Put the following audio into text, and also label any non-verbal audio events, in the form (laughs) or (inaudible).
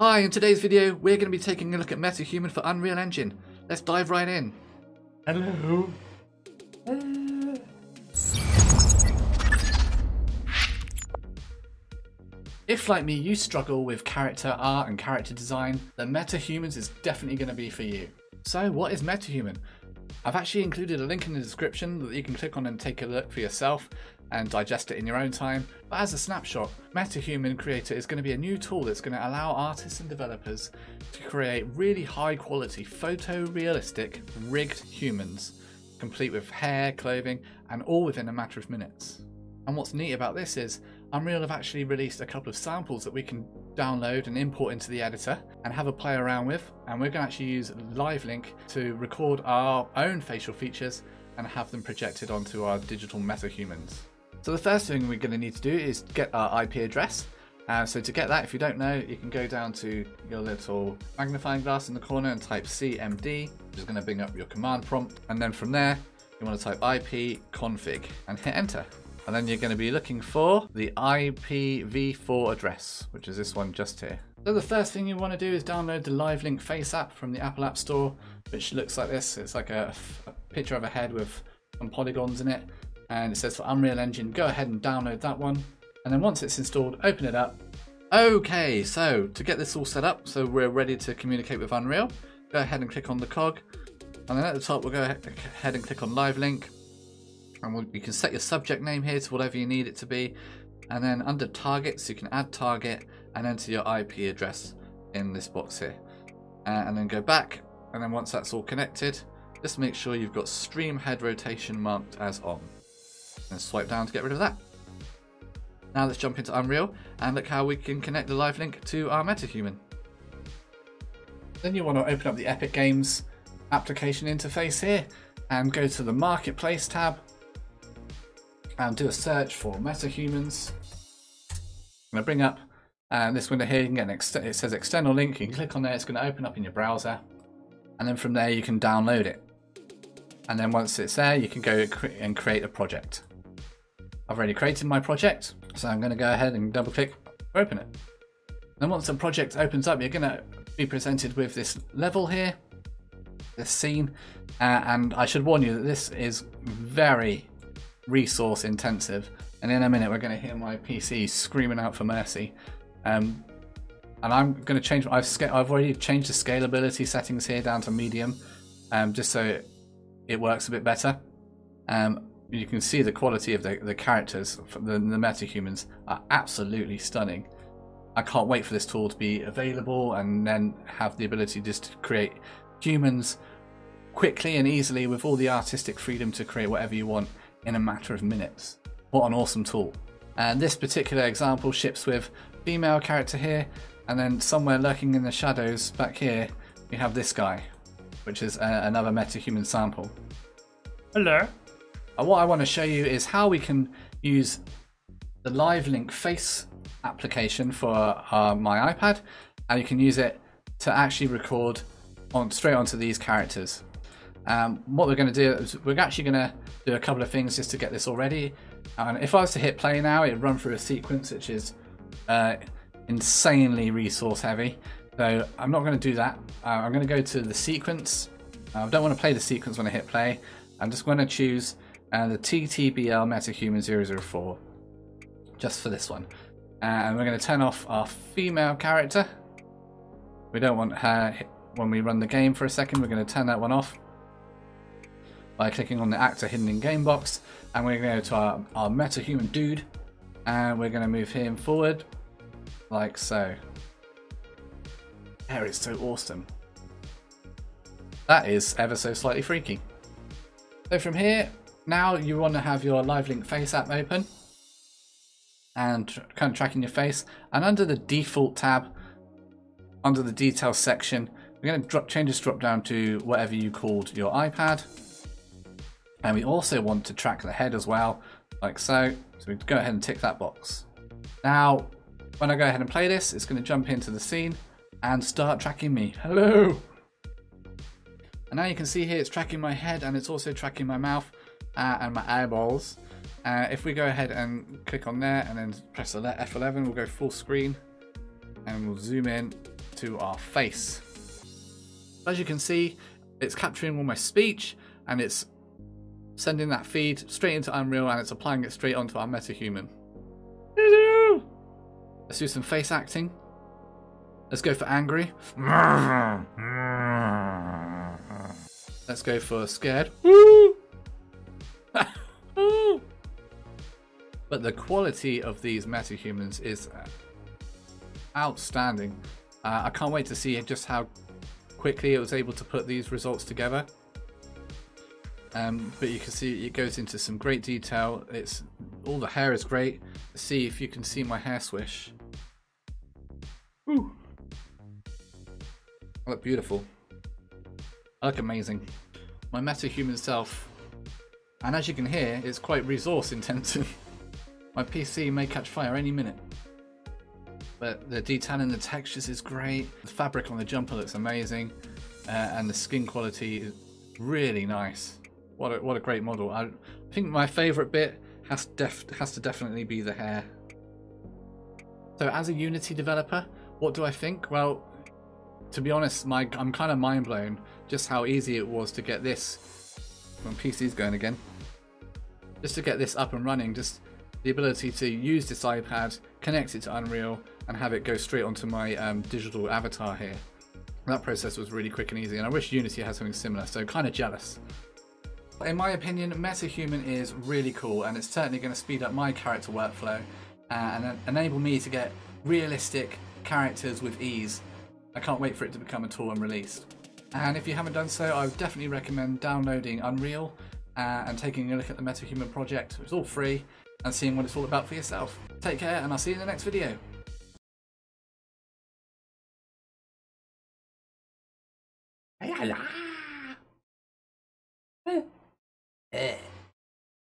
Hi, in today's video, we're going to be taking a look at MetaHuman for Unreal Engine. Let's dive right in. Hello. If, like me, you struggle with character art and character design, then MetaHumans is definitely going to be for you. So, what is MetaHuman? I've actually included a link in the description that you can click on and take a look for yourself and digest it in your own time. But as a snapshot, MetaHuman Creator is going to be a new tool that's going to allow artists and developers to create really high quality photorealistic rigged humans, complete with hair, clothing, and all within a matter of minutes. And what's neat about this is Unreal have actually released a couple of samples that we can download and import into the editor and have a play around with. And we're going to actually use LiveLink to record our own facial features and have them projected onto our digital metahumans. So the first thing we're going to need to do is get our IP address. Uh, so to get that, if you don't know, you can go down to your little magnifying glass in the corner and type CMD, which is going to bring up your command prompt. And then from there, you want to type IP config and hit enter. And then you're going to be looking for the IPv4 address, which is this one just here. So the first thing you want to do is download the LiveLink Face app from the Apple App Store, which looks like this. It's like a, a picture of a head with some polygons in it. And it says for Unreal Engine, go ahead and download that one. And then once it's installed, open it up. Okay, so to get this all set up, so we're ready to communicate with Unreal, go ahead and click on the cog. And then at the top, we'll go ahead and click on Live Link. and we'll, you can set your subject name here to whatever you need it to be and then under targets you can add target and enter your IP address in this box here uh, and then go back and then once that's all connected just make sure you've got stream head rotation marked as on and swipe down to get rid of that now let's jump into Unreal and look how we can connect the live link to our MetaHuman then you want to open up the Epic Games application interface here and go to the Marketplace tab and do a search for MetaHumans. I'm going to bring up uh, this window here. You can get an ex it says external link. You can click on there. It's going to open up in your browser, and then from there you can download it. And then once it's there, you can go and create a project. I've already created my project, so I'm going to go ahead and double click, open it. Then once the project opens up, you're going to be presented with this level here, this scene, uh, and I should warn you that this is very resource intensive. And in a minute, we're going to hear my PC screaming out for mercy. Um, and I'm going to change. I've I've already changed the scalability settings here down to medium, um, just so it, it works a bit better. Um, you can see the quality of the, the characters, the, the metahumans are absolutely stunning. I can't wait for this tool to be available and then have the ability just to create humans quickly and easily with all the artistic freedom to create whatever you want in a matter of minutes. What an awesome tool. And this particular example ships with female character here, and then somewhere lurking in the shadows back here, we have this guy, which is a, uh, another metahuman sample. Hello. And what I want to show you is how we can use the Live Link Face application for uh, my iPad, and you can use it to actually record on straight onto these characters. Um, what we're going to do is we're actually going to do a couple of things just to get this all ready. And if I was to hit play now, it'd run through a sequence which is uh, insanely resource heavy. So I'm not going to do that. Uh, I'm going to go to the sequence. I don't want to play the sequence when I hit play. I'm just going to choose uh, the TTBL MetaHuman 004 just for this one. And we're going to turn off our female character. We don't want her when we run the game for a second. We're going to turn that one off by clicking on the actor hidden in game box and we're going to go to our, our metahuman dude and we're going to move him forward like so. There is so awesome. That is ever so slightly freaky. So from here, now you want to have your LiveLink Face app open and kind of tracking your face. And under the default tab, under the details section, we're going to drop, change this drop down to whatever you called your iPad. And we also want to track the head as well, like so. So we go ahead and tick that box. Now, when I go ahead and play this, it's going to jump into the scene and start tracking me. Hello! And now you can see here it's tracking my head and it's also tracking my mouth uh, and my eyeballs. Uh, if we go ahead and click on there and then press the F11, we'll go full screen and we'll zoom in to our face. As you can see, it's capturing all my speech and it's sending that feed straight into Unreal and it's applying it straight onto our MetaHuman. Let's do some face acting. Let's go for angry. Let's go for scared. But the quality of these metahumans is uh, outstanding. Uh, I can't wait to see just how quickly it was able to put these results together. Um, but you can see it goes into some great detail. It's all the hair is great. see if you can see my hair swish. Ooh. I look beautiful. I look amazing. My metahuman self. And as you can hear, it's quite resource intensive. (laughs) my PC may catch fire any minute. But the detail in the textures is great. The fabric on the jumper looks amazing. Uh, and the skin quality is really nice. What a, what a great model. I think my favourite bit has, def has to definitely be the hair. So as a Unity developer, what do I think? Well, to be honest, my I'm kind of mind blown just how easy it was to get this. When PC's going again, just to get this up and running. Just the ability to use this iPad, connect it to Unreal, and have it go straight onto my um, digital avatar here. That process was really quick and easy, and I wish Unity had something similar. So kind of jealous. In my opinion, MetaHuman is really cool, and it's certainly going to speed up my character workflow uh, and enable me to get realistic characters with ease. I can't wait for it to become a tool and released. And if you haven't done so, I would definitely recommend downloading Unreal uh, and taking a look at the MetaHuman project. It's all free and seeing what it's all about for yourself. Take care and I'll see you in the next video. Eh.